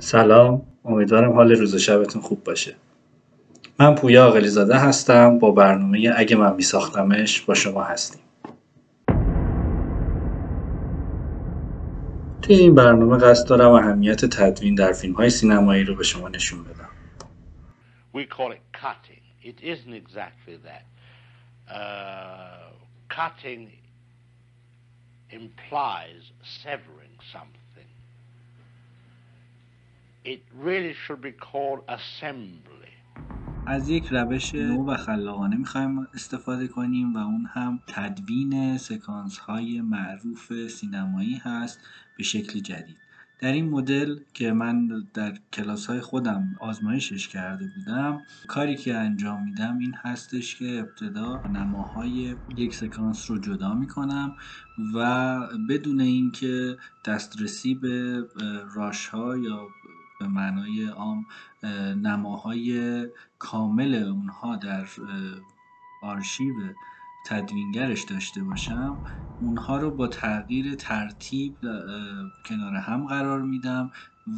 سلام امیدوارم حال روز و شبتون خوب باشه من پویا عاقلی زاده هستم با برنامه اگه من میساختمش با شما هستیم توی این برنامه قصد دارم اهمیت تدوین در فیلم های سینمایی رو به شما نشون بدم We call it cutting. It isn't exactly that. Uh, cutting implies severing something. It really should be called assembly. از یک روش نو و خلاقانه می‌خوایم استفاده کنیم و اون هم تدوین سکانس های معروف سینمایی هست به شکل جدید در این مدل که من در کلاس های خودم آزمایشش کرده بودم کاری که انجام میدم این هستش که ابتدا نماهای یک سکانس رو جدا می‌کنم و بدون اینکه دسترسی به راش ها یا به معنای عام نماهای کامل اونها در آرشیو تدوینگرش داشته باشم اونها رو با تغییر ترتیب کنار هم قرار میدم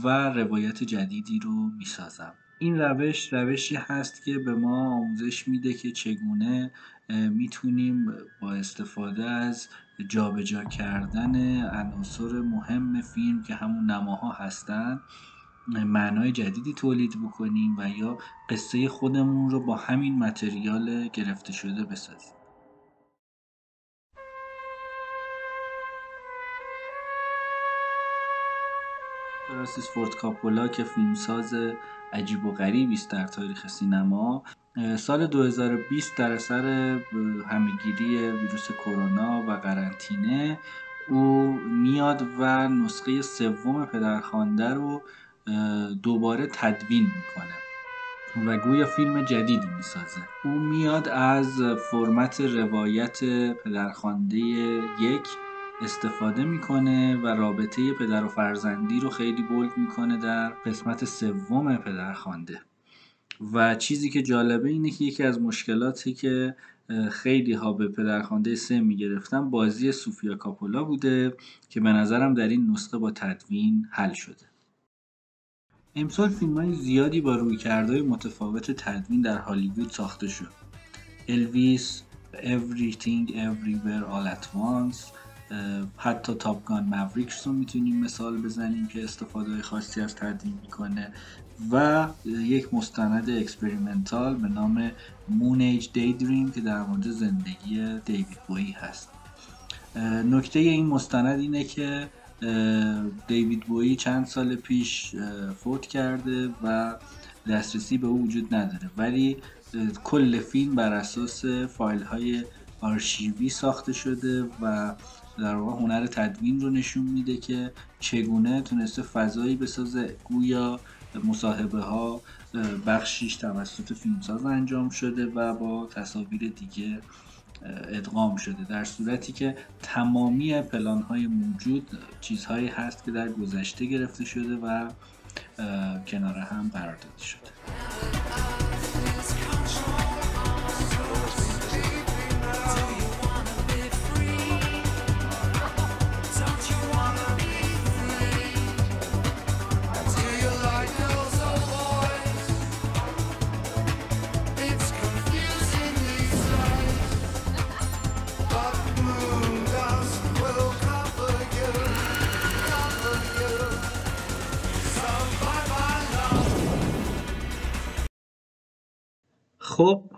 و روایت جدیدی رو می‌سازم. این روش روشی هست که به ما آموزش میده که چگونه می‌تونیم با استفاده از جابجا کردن عناصر مهم فیلم که همون نماها هستند معنای جدیدی تولید بکنیم و یا قصه خودمون رو با همین متریال گرفته شده بسازیم. فرانسیس فورد کاپولا که فیلمساز عجیب و غریبی است در تاریخ سینما سال 2020 در اثر همهگیری ویروس کرونا و قرنطینه او میاد و نسخه سوم پدرخوانده رو دوباره تدوین می‌کنه. و گویا فیلم جدیدی می‌سازه. او میاد از فرمت روایت پدرخوانده یک استفاده می‌کنه و رابطه پدر و فرزندی رو خیلی بولد می‌کنه در قسمت سوم پدرخوانده. و چیزی که جالبه اینه که یکی از مشکلاتی که خیلی ها به پدرخوانده سه می‌گرفتن بازی سوفیا کاپولا بوده که به نظرم در این نسخه با تدوین حل شده. امسال فیلم زیادی با رویکردهای متفاوت تدوین در هالیوود ساخته شد. الویس Everything Everywhere All At Once حتی تاپگان موریکس رو می‌تونیم مثال بزنیم که استفاده خاصی از تدوین می‌کنه و یک مستند experimental به نام Moonage Daydream که در مورد زندگی دیوید بویی هست. نکته این مستند اینه که دیوید بویی چند سال پیش فوت کرده و دسترسی به او وجود نداره. ولی کل فیلم بر اساس فایل های آرشیوی ساخته شده و در واقع هنر تدوین رو نشون میده که چگونه تونسته فضایی بسازه. گویا مصاحبه ها بخشیش توسط فیلمساز انجام شده و با تصاویر دیگه ادغام شده در صورتی که تمامی پلان های موجود چیزهایی هست که در گذشته گرفته شده و کنار هم قرار داده شده.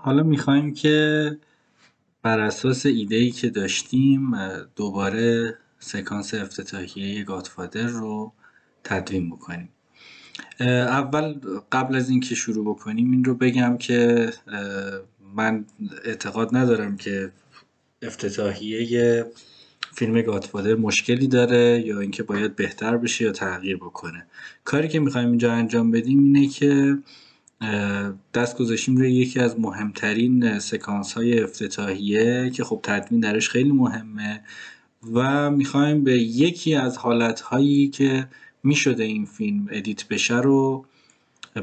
حالا می‌خوایم که بر اساس ایده ای که داشتیم دوباره سکانس افتتاحیه گادفادر رو تدوین بکنیم. اول قبل از اینکه شروع بکنیم این رو بگم که من اعتقاد ندارم که افتتاحیه فیلم گادفادر مشکلی داره یا اینکه باید بهتر بشه یا تغییر بکنه. کاری که می‌خوایم اینجا انجام بدیم اینه که دست گذاشتیم روی یکی از مهمترین سکانس های افتتاحیه که خب تدوین درش خیلی مهمه و می‌خوایم به یکی از حالت هایی که می‌شده این فیلم ادیت بشه رو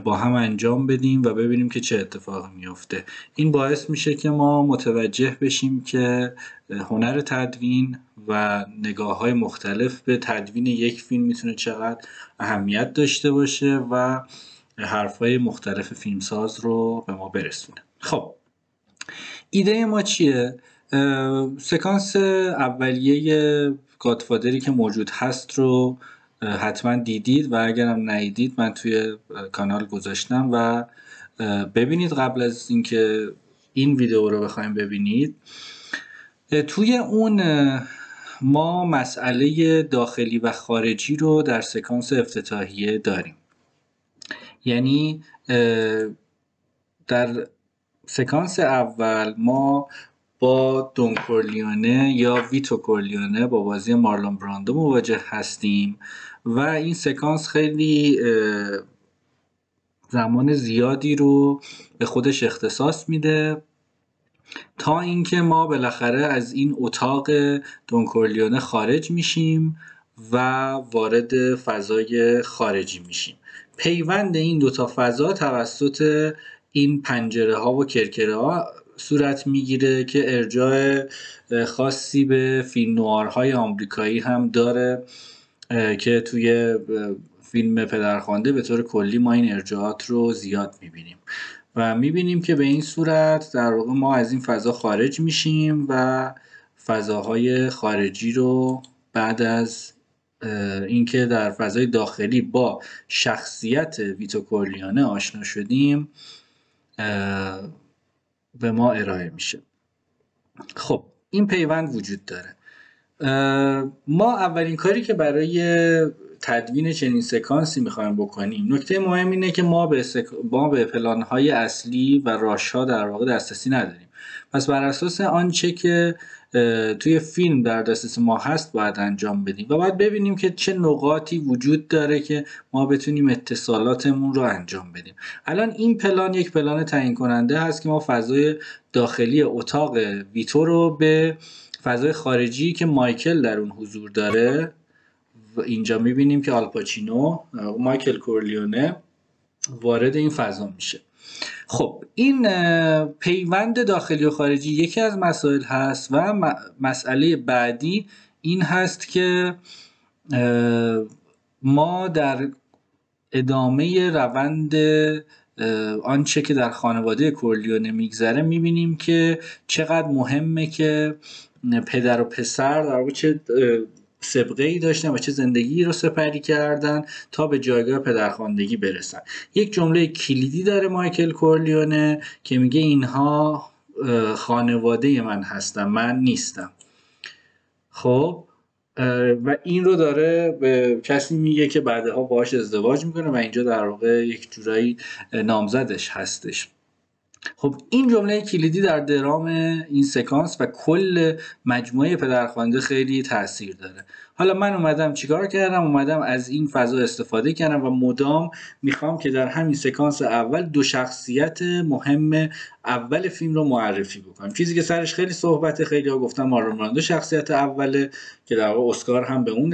با هم انجام بدیم و ببینیم که چه اتفاقی میفته این باعث میشه که ما متوجه بشیم که هنر تدوین و نگاه های مختلف به تدوین یک فیلم می‌تونه چقدر اهمیت داشته باشه و حرفای مختلف فیلمساز رو به ما برسونه خب ایده ما چیه؟ سکانس اولیه گادفادری که موجود هست رو حتما دیدید و اگرم ندیدید من توی کانال گذاشتم و ببینید قبل از اینکه این ویدیو رو بخوایم ببینید توی اون ما مسئله داخلی و خارجی رو در سکانس افتتاحیه داریم یعنی در سکانس اول ما با دون کورلیونه یا ویتو کورلیونه با بازی مارلون براندو مواجه هستیم و این سکانس خیلی زمان زیادی رو به خودش اختصاص میده تا اینکه ما بالاخره از این اتاق دونکورلیونه خارج میشیم و وارد فضای خارجی میشیم. پیوند این دوتا فضا توسط این پنجره ها و کرکره ها صورت می‌گیره که ارجاع خاصی به فیلم نوارهای آمریکایی هم داره که توی فیلم پدرخوانده به طور کلی ما این ارجاعات رو زیاد می‌بینیم. و می‌بینیم که به این صورت در واقع ما از این فضا خارج میشیم و فضاهای خارجی رو بعد از اینکه در فضای داخلی با شخصیت ویتو کورلیانه آشنا شدیم به ما ارائه میشه. خب این پیوند وجود داره. ما اولین کاری که برای تدوین چنین سکانسی می‌خوایم بکنیم نکته مهم اینه که ما به, سک... ما به پلانهای اصلی و راشها در واقع دسترسی نداریم. پس بر اساس آنچه که توی فیلم در دسترس ما هست باید انجام بدیم. و باید ببینیم که چه نقاطی وجود داره که ما بتونیم اتصالاتمون رو انجام بدیم. الان این پلان یک پلان تعیین کننده هست که ما فضای داخلی اتاق ویتو رو به فضای خارجی که مایکل در اون حضور داره و اینجا می‌بینیم که آلپاچینو مایکل کورلیونه وارد این فضا میشه. خب این پیوند داخلی و خارجی یکی از مسائل هست و مسئله بعدی این هست که ما در ادامه روند آنچه که در خانواده کورلیونه میگذره می‌بینیم که چقدر مهمه که پدر و پسر در چه سبقه ای داشتن و چه زندگی رو سپری کردن تا به جایگاه پدرخواندگی برسن. یک جمله کلیدی داره مایکل کورلیونه که میگه اینها خانواده من هستم من نیستم. خب و این رو داره به کسی میگه که بعدها باهاش ازدواج می‌کنه و اینجا در واقع یک جورایی نامزدش هستش. خب این جمله کلیدی در درام این سکانس و کل مجموعه پدرخوانده خیلی تاثیر داره. حالا من اومدم چیکار کردم؟ اومدم از این فضا استفاده کردم و مدام می‌خوام که در همین سکانس اول دو شخصیت مهم اول فیلم رو معرفی بکنم. چیزی که سرش خیلی صحبت خیلی ها گفتم مارلون شخصیت اوله که در واقع اسکار هم به اون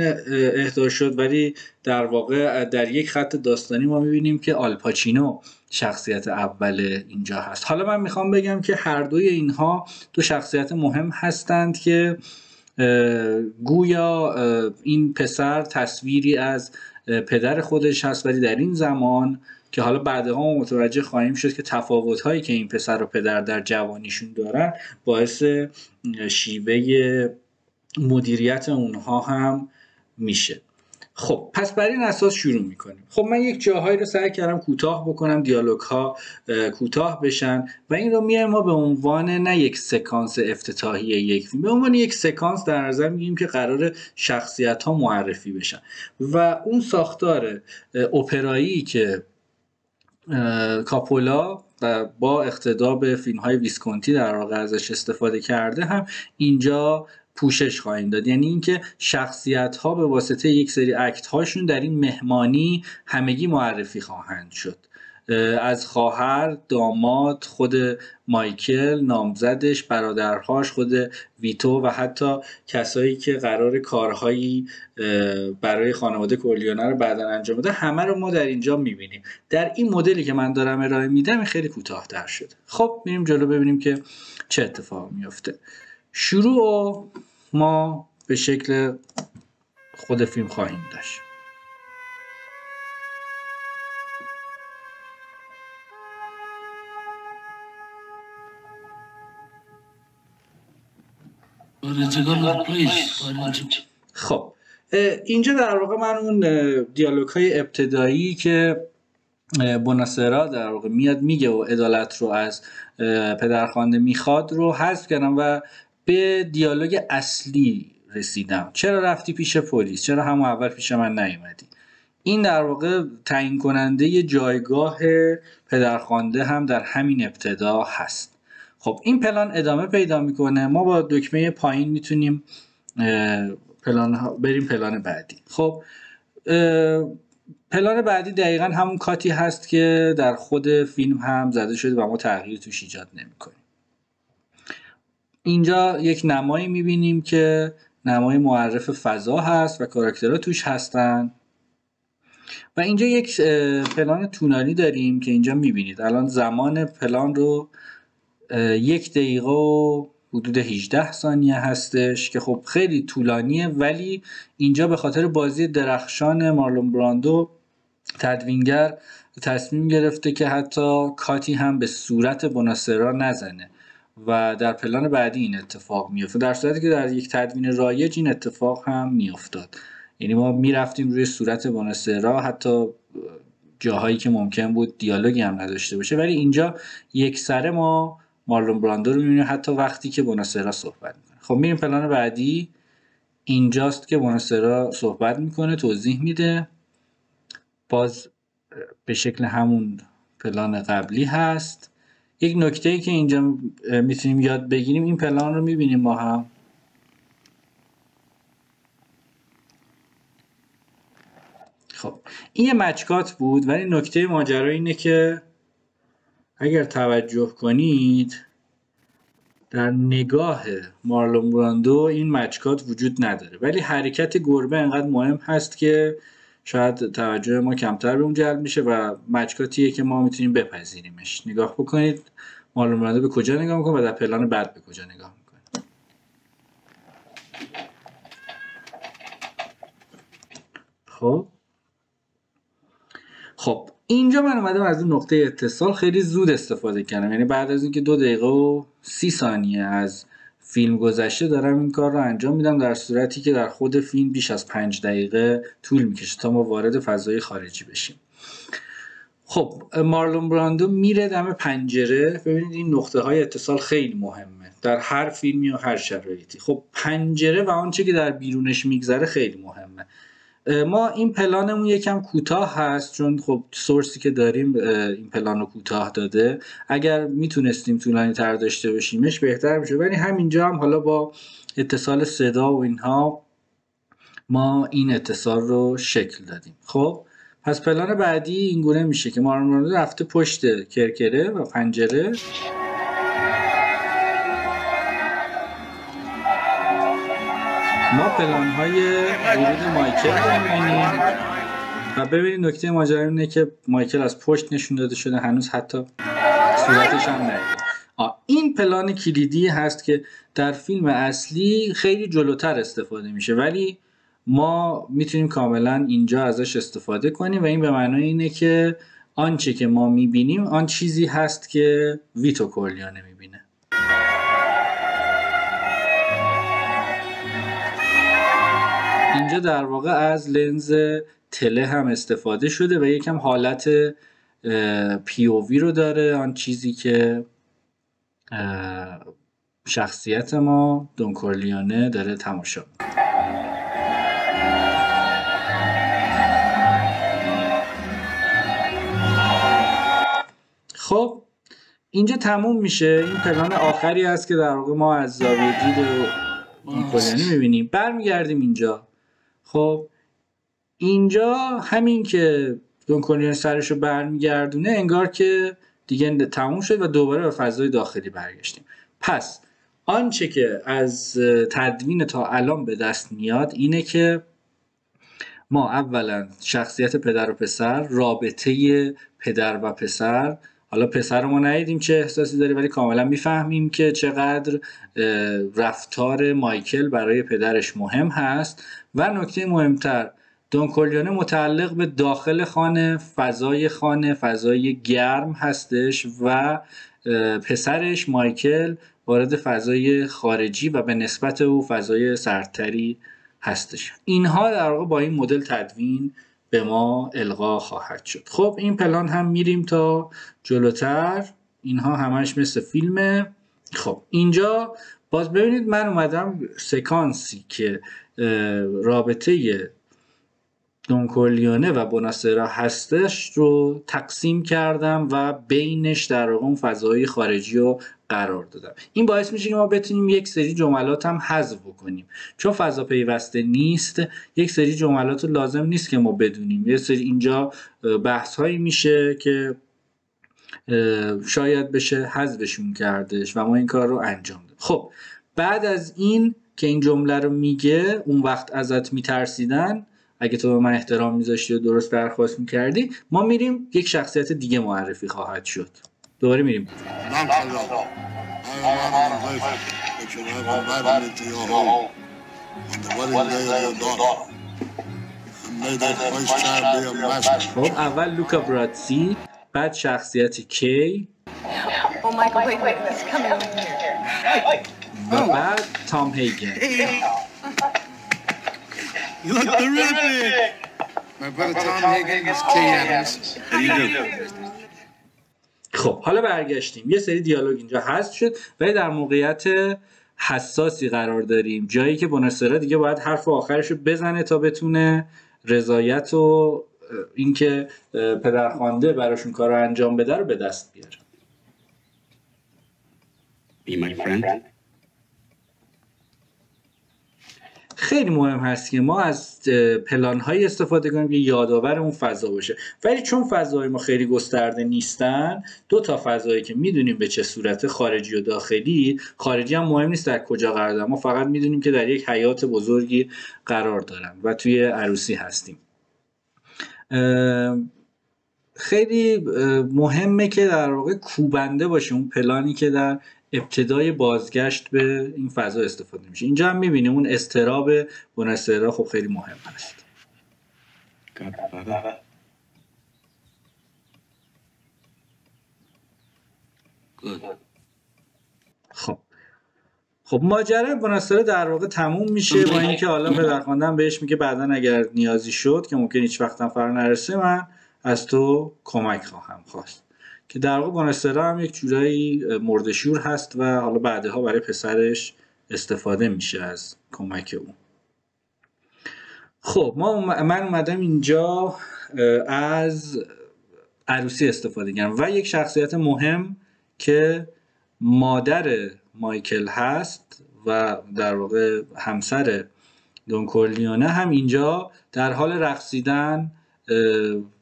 اهدا شد ولی در واقع در یک خط داستانی ما می‌بینیم که آلپاچینو شخصیت اول اینجا هست. حالا من می‌خوام بگم که هر دوی اینها دو شخصیت مهم هستند که گویا این پسر تصویری از پدر خودش هست ولی در این زمان که حالا بعدها متوجه خواهیم شد که تفاوت هایی که این پسر و پدر در جوانیشون دارن باعث شیوه مدیریت اونها هم میشه. خب پس بر این اساس شروع می‌کنیم. خب من یک جاهایی رو سعی کردم کوتاه بکنم دیالوگ ها کوتاه بشن و این رو میایم ما به عنوان نه یک سکانس افتتاحی یک فیلم به عنوان یک سکانس در نظر میگیم که قرار شخصیت ها معرفی بشن. و اون ساختار اپرایی که کاپولا با اقتدا به فیلم های ویسکونتی در واقع ازش استفاده کرده هم اینجا پوشش خواهیم داد. یعنی اینکه شخصیت ها به واسطه یک سری اکت هاشون در این مهمانی همگی معرفی خواهند شد. از خواهر داماد خود مایکل نامزدش برادرهاش خود ویتو و حتی کسایی که قرار کارهایی برای خانواده کلیونه رو بعدا انجام بده همه رو ما در اینجا می‌بینیم. در این مدلی که من دارم ارائه میدم خیلی کوتاهتر شده. خب میریم جلو ببینیم که چه اتفاق میفته شروع ما به شکل خود فیلم خواهیم داشت. خب اینجا در واقع من اون دیالوگ های ابتدایی که بوناسرا در واقع میاد میگه و عدالت رو از پدرخوانده می‌خواد رو حذف کردم و به دیالوگ اصلی رسیدم. چرا رفتی پیش پلیس؟ چرا همون اول پیش من نیومدی؟ این در واقع تعیین کننده جایگاه پدرخوانده هم در همین ابتدا هست. خب این پلان ادامه پیدا می‌کنه. ما با دکمه پایین می‌تونیم پلان بریم پلان بعدی. خب پلان بعدی دقیقا همون کاتی هست که در خود فیلم هم زده شده و ما تغییر توش ایجاد نمی‌کنیم. اینجا یک نمایی می‌بینیم که نمای معرف فضا هست و کاراکترها توش هستن. و اینجا یک پلان تونالی داریم که اینجا می‌بینید. الان زمان پلان رو یک دقیقه و حدود 18 ثانیه هستش که خب خیلی طولانیه ولی اینجا به خاطر بازی درخشان مارلون براندو تدوینگر تصمیم گرفته که حتی کاتی هم به صورت بوناسرا نزنه. و در پلان بعدی این اتفاق میفته در صورتی که در یک تدوین رایج این اتفاق هم میافتاد. یعنی ما می‌رفتیم روی صورت بوناسرا حتی جاهایی که ممکن بود دیالوگی هم نداشته باشه. ولی اینجا یک سره ما مارلون براندو رو می‌بینیم حتی وقتی که بوناسرا صحبت می‌کنه. خب میریم پلان بعدی. اینجاست که بوناسرا صحبت می‌کنه توضیح میده. باز به شکل همون پلان قبلی هست. یک نکته ای که اینجا می‌تونیم یاد بگیریم این پلان رو می‌بینیم ما هم. خب این یه مچکات بود ولی نکته ماجرا اینه که اگر توجه کنید در نگاه مارلون براندو این مچکات وجود نداره. ولی حرکت گربه انقدر مهم هست که شاید توجه ما کمتر به اون جلب میشه و مچکاتیه که ما می‌تونیم بپذیریمش. نگاه بکنید مارلون براندو به کجا نگاه می‌کنه و در پلان بعد به کجا نگاه می‌کنه. خب. خب اینجا من اومدم از اون نقطه اتصال خیلی زود استفاده کردم. یعنی بعد از اینکه دو دقیقه و سی ثانیه از فیلم گذشته دارم این کار رو انجام میدم در صورتی که در خود فیلم بیش از پنج دقیقه طول می‌کشه تا ما وارد فضای خارجی بشیم. خب مارلون براندو میره دم پنجره. ببینید این نقطه های اتصال خیلی مهمه. در هر فیلمی و هر شرایطی. خب پنجره و آنچه که در بیرونش میگذره خیلی مهمه. ما این پلانمون یکم کوتاه هست چون خب سورسی که داریم این پلان رو کوتاه داده. اگر می‌تونستیم طولانی تر داشته باشیمش بهتر میشه ولی همینجا هم حالا با اتصال صدا و اینها ما این اتصال رو شکل دادیم. خب پس پلان بعدی این گونه میشه که ما رفته پشت کرکره و پنجره. ما پلان های ورود مایکل رو می‌بینیم. و ببینید نکته ماجرا اینه که مایکل از پشت نشون داده شده هنوز حتی صورتش هم این پلان کلیدی هست که در فیلم اصلی خیلی جلوتر استفاده میشه ولی ما می‌تونیم کاملا اینجا ازش استفاده کنیم و این به معنای اینه که آنچه که ما می‌بینیم آن چیزی هست که ویتو کورلیانه می‌بینه. اینجا در واقع از لنز تله هم استفاده شده و یکم حالت وی رو داره. آن چیزی که شخصیت ما دونکورلیانه داره تماشا خب اینجا تموم میشه. این پلان آخری است که در واقع ما از زاویه دید دونکورلیانه می‌بینیم. برمیگردیم اینجا. خب اینجا همین که دونکولیون سرش رو برمیگردونه انگار که دیگه تموم شد و دوباره به فضای داخلی برگشتیم. پس آنچه که از تدوین تا الان به دست میاد اینه که ما اولا شخصیت پدر و پسر رابطه پدر و پسر حالا پسر ما ندیدیم چه احساسی داره ولی کاملا می‌فهمیم که چقدر رفتار مایکل برای پدرش مهم هست و نکته مهمتر دونکولیونه متعلق به داخل خانه فضای خانه فضای گرم هستش و پسرش مایکل وارد فضای خارجی و به نسبت او فضای سردتری هستش. اینها در واقع با این مدل تدوین به ما القا خواهد شد. خب این پلان هم میریم تا جلوتر. اینها همش مثل فیلمه. خب اینجا باز ببینید من اومدم سکانسی که رابطه دونکولیونه و بوناسرا هستش رو تقسیم کردم و بینش در اون فضای خارجی رو قرار دادم. این باعث میشه که ما بتونیم یک سری جملات هم حذف بکنیم. چون فضا پیوسته نیست یک سری جملات لازم نیست که ما بدونیم. یه سری اینجا بحث هایی میشه که شاید بشه حذفشون کردش و ما این کار رو انجام دادیم. خب بعد از این که این جمله رو میگه اون وقت ازت میترسیدن. اگه تو به من احترام میذاشتی و درست درخواست می‌کردی ما میریم یک شخصیت دیگه معرفی خواهد شد. دوباره میریم. خب اول لوکا براتسی بعد شخصیت کی؟ و بعد تام هیگن You look terrific. My brother Tom Higgins, you do? خب حالا برگشتیم. یه سری دیالوگ اینجا هست شد ولی در موقعیت حساسی قرار داریم. جایی که بونسرا دیگه باید حرف آخرش رو بزنه تا بتونه رضایت و اینکه پدرخوانده براشون کار رو انجام بده رو به دست بیاره. Be my friend. خیلی مهم هست که ما از پلان های استفاده کنیم که یادآور اون فضا باشه. ولی چون فضاهای ما خیلی گسترده نیستن دو تا فضایی که می‌دونیم به چه صورت خارجی و داخلی خارجی هم مهم نیست در کجا قرار دارن. ما فقط می‌دونیم که در یک حیات بزرگی قرار دارن و توی عروسی هستیم. خیلی مهمه که در واقع کوبنده باشه اون پلانی که در ابتدای بازگشت به این فضا استفاده میشه. اینجا هم می‌بینیم اون استراب بونسرا خب خیلی مهم هست. خب. خب ماجرا بونسرا در واقع تموم میشه. با اینکه حالا پدرخواندن بهش میگه بعدا اگر نیازی شد که ممکن هیچ وقتم فرا نرسه من از تو کمک خواهم خواست. که در واقع بونسترا هم یک جورایی مردشور هست و حالا بعدها برای پسرش استفاده میشه از کمک اون خب ما من اومدم اینجا از عروسی استفاده کردم و یک شخصیت مهم که مادر مایکل هست و در واقع همسر دونکورلیونه هم اینجا در حال رقصیدن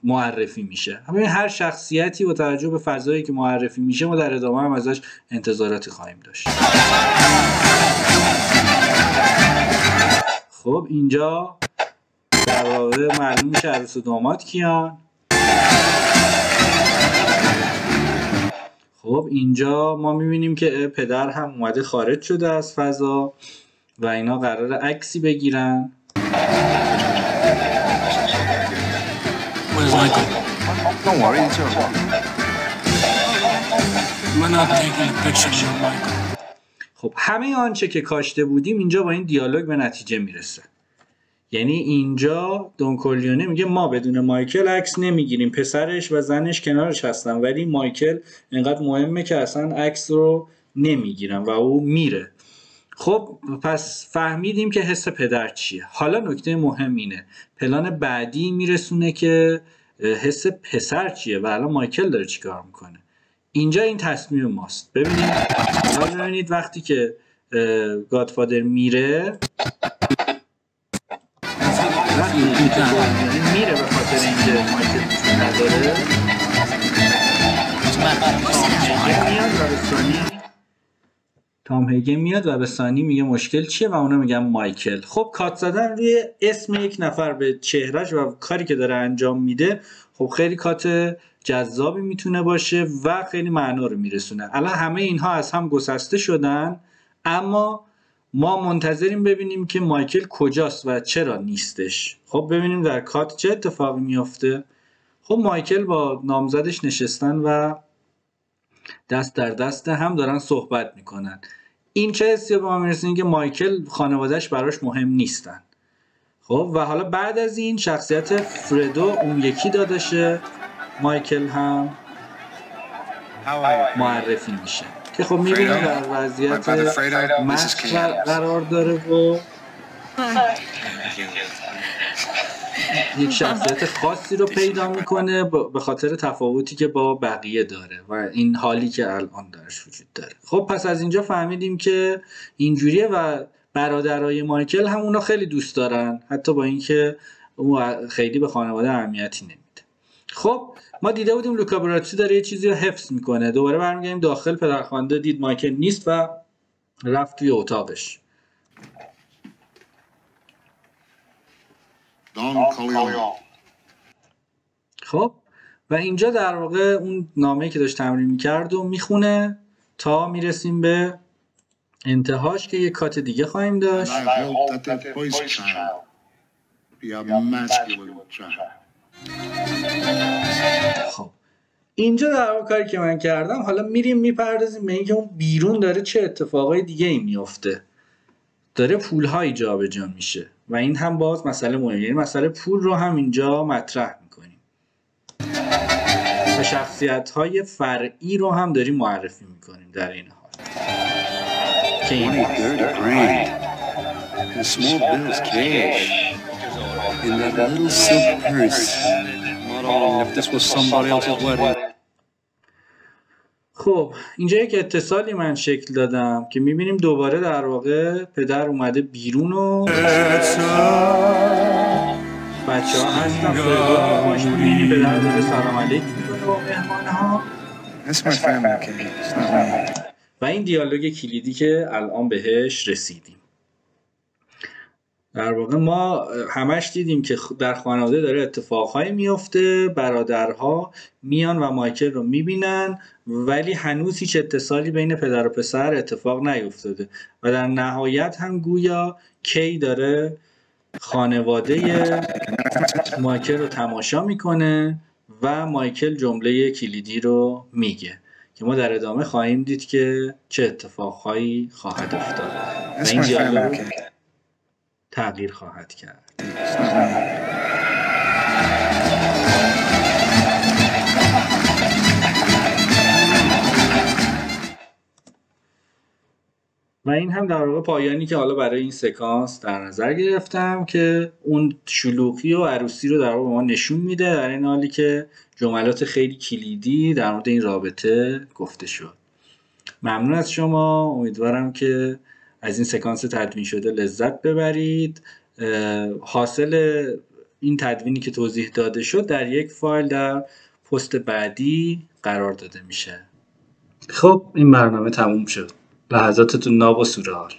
معرفی میشه. همین هر شخصیتی با توجه به فضایی که معرفی میشه ما در ادامه هم ازش انتظاراتی خواهیم داشت. خب اینجا در واقع معلوم میشه عروس و داماد کیان. خب اینجا ما می‌بینیم که پدر هم اومده خارج شده از فضا و اینا قرار عکسی بگیرن. Michael? Don't worry, it's your fault. We're not taking a picture of you, Michael. خب همه آنچه که کاشته بودیم اینجا با این دیالوگ به نتیجه می‌رسه یعنی اینجا دونکولیونه میگه ما بدون مایکل عکس نمی‌گیریم پسرش و زنش کنارش هستن ولی مایکل انقدر مهمه که اصلا عکس رو نمی‌گیرن و او میره خب پس فهمیدیم که حس پدر چیه حالا نکته مهم اینه پلان بعدی میرسونه که حس پسر چیه و الان مایکل داره چیکار می‌کنه؟ اینجا این تصمیم ماست. ببینید ببینید وقتی که گادفادر میره تام هیگن میاد و به سانی میگه مشکل چیه و اونا میگن مایکل. خب کات زدن روی اسم یک نفر به چهرهش و کاری که داره انجام میده خب خیلی کات جذابی می‌تونه باشه و خیلی معنا رو میرسونه. الان همه اینها از هم گسسته شدن اما ما منتظریم ببینیم که مایکل کجاست و چرا نیستش. خب ببینیم در کات چه اتفاقی میافته. خب مایکل با نامزدش نشستن و دست در دست هم دارن صحبت می‌کنن. این چه حسی به ما میرسونه که مایکل خانوادهش براش مهم نیستن. خب و حالا بعد از این شخصیت فردو اون یکی دادشه مایکل هم? معرفی میشه. که خب می‌بینیم در وضعیت مست قرار داره و یک شخصیت خاصی رو پیدا می‌کنه به خاطر تفاوتی که با بقیه داره و این حالی که الان درش وجود داره. خب پس از اینجا فهمیدیم که اینجوریه و برادرای مایکل هم اونا خیلی دوست دارن حتی با اینکه اون خیلی به خانواده اهمیتی نمیده. خب ما دیده بودیم لوکا براتی داره یه چیزی رو حفظ می‌کنه. دوباره برمیگردیم داخل پدرخوانده دید مایکل نیست و رفت توی اتاقش. Corleone. خب و اینجا در واقع اون نامه که داشت تمرین می‌کرد و می‌خونه تا می‌رسیم به انتهاش که یه کات دیگه خواهیم داشت. خب اینجا در واقع کاری که من کردم حالا میریم می‌پردازیم به اینکه اون بیرون داره چه اتفاقای دیگه ای میفته داره پول های جابجا میشه و این هم باز مسئله مهمه یعنی مسئله پول رو هم اینجا مطرح می‌کنیم و شخصیت های فرعی رو هم داریم معرفی می‌کنیم در این حال که این 20, 30 grand. And small bills, cash. In that little silk purse. Not all, if this was somebody else's wedding. خب اینجا یک اتصالی من شکل دادم که می‌بینیم دوباره در واقع پدر اومده بیرون و بچه ها هستن. فریدو خوش می‌بینی پدر داره سلام علیک می‌کنه مهمانه ها. و این دیالوگ کلیدی که الان بهش رسیدیم. در واقع ما همش دیدیم که در خانواده داره اتفاقهایی میفته برادرها میان و مایکل رو می‌بینن ولی هنوز هیچ اتصالی بین پدر و پسر اتفاق نیفتاده. و در نهایت هم گویا کی داره خانواده مایکل رو تماشا می‌کنه و مایکل جمله کلیدی رو میگه که ما در ادامه خواهیم دید که چه اتفاقهایی خواهد افتاد. و این my family, دیالوگ Kate. تغییر خواهد کرد. و این هم در واقع پایانی که حالا برای این سکانس در نظر گرفتم که اون شلوغی و عروسی رو در واقع ما نشون میده در این حالی که جملات خیلی کلیدی در مورد این رابطه گفته شد ممنون از شما امیدوارم که از این سکانس تدوین شده لذت ببرید. حاصل این تدوینی که توضیح داده شد در یک فایل در پست بعدی قرار داده میشه. خب این برنامه تموم شد. لحظاتتون ناب و سورال